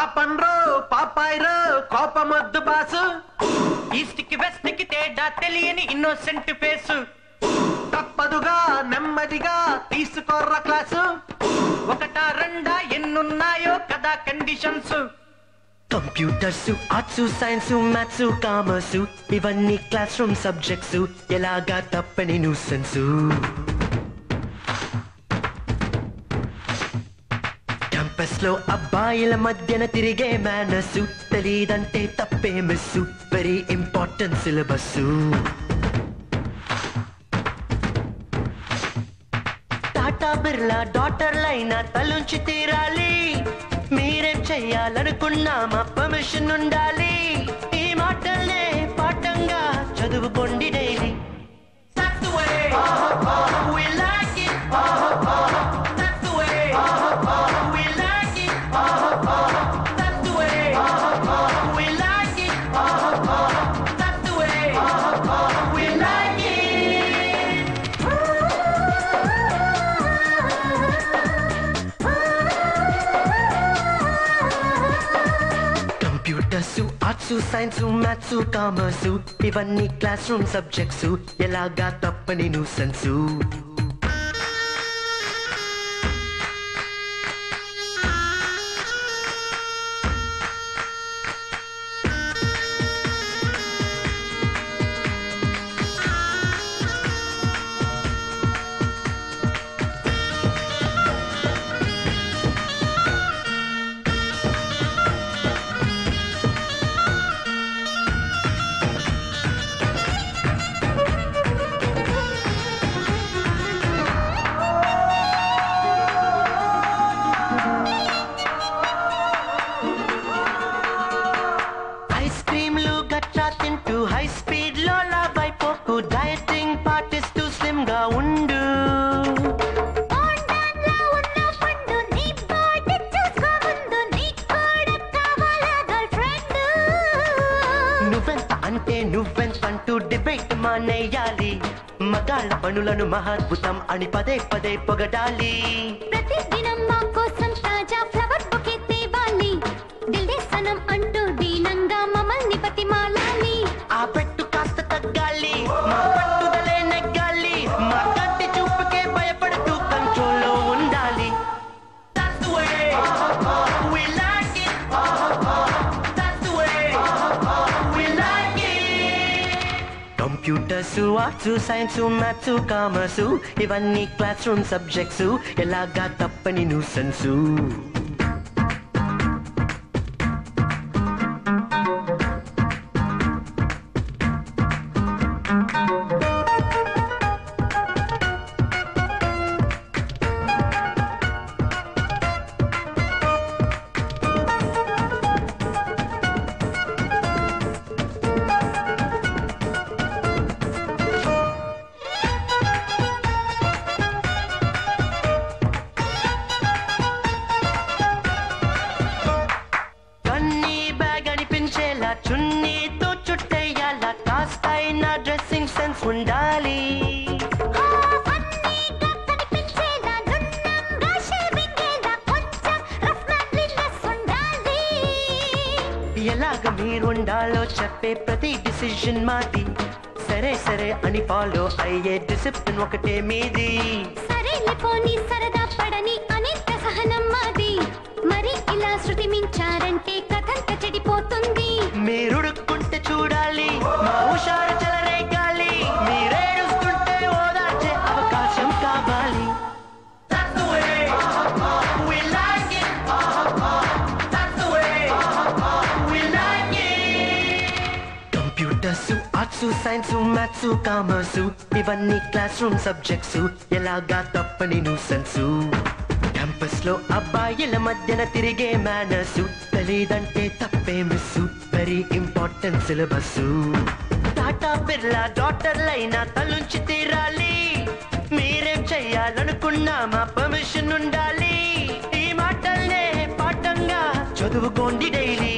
పాపన్రో పాపాయిరో కోపమొద్దు boss. ఈస్ట్కి వెస్ట్కి తేడా తెలియని innocent face తప్పదుగా నెమ్మదిగా తీసుకోర్ర క్లాసు. ఒకటా రెండా ఎన్నున్నాయో కదా conditions computers arts science maths commerce ఇవన్నీ క్లాస్ రూమ్ సబ్జెక్ట్స్ ఎలాగా తప్పని న్యూసెన్స్ లో అబ్బాయిల మధ్యన తిరిగే మేనస్. తెలీదంటే తప్పే miss very important syllabus Tata Birla డాటర్లైనా తలుంచి తీరాలి. మీరేం చెయ్యాలనుకున్నా మా పర్మిషన్ ఉండాలి. ఆర్ట్స్ సైన్స్ మ్యాథ్స్ కామర్స్ ఇవన్నీ క్లాస్ రూమ్ సబ్జెక్ట్స్ ఎలాగా తప్పని న్యూసెన్స్ డయటింగ్ పాటిస్తూ స్లిమ్గా ఉండు నువ్వెంత అంటే నువ్వెంత అంటూ డిబేట్ మానేయాలి. మగాళ్ళ పనులను మహాద్భుతం అని పదే పదే పొగడాలి. ప్రతిదినం మా కోసం తాజా computers arts science maths commerce ఇవన్నీ క్లాస్ రూమ్ సబ్జెక్ట్స్. ఎలాగా తప్పని న్యూసెన్స్ చున్నీతో చుట్టేయాలా కాస్త అయినా డ్రెస్సింగ్ సెన్స్ ఉండాలి. ఎలాగ మీరుండాలో చెప్పే ప్రతి డిసిషన్ మాది. సరే సరే అని ఫాలో అయ్యే డిసిప్లిన్ ఒకటే మీది. సరేలే పోనీ సరదా పడని అనిత సహనం మ్యాథ్స్ సైన్స్ మ్యాథ్స్ కామర్స్ ఇవన్నీ క్లాస్ రూమ్ సబ్జెక్ట్స్ ఎలాగా తప్పని న్యూసెన్స్ క్యాంపస్లో అబ్బాయిల మధ్యన తిరిగే మేనర్స్ తెలీదంటే తప్పే miss very important syllabus Tata Birla డాటర్లైనా తలుంచి తీరాలి మీరేం చెయ్యాలనుకున్నా మా పర్మిషన్ ఉండాలి ఈ మాటల్నే పాఠంగా చదువుకోండి డైలీ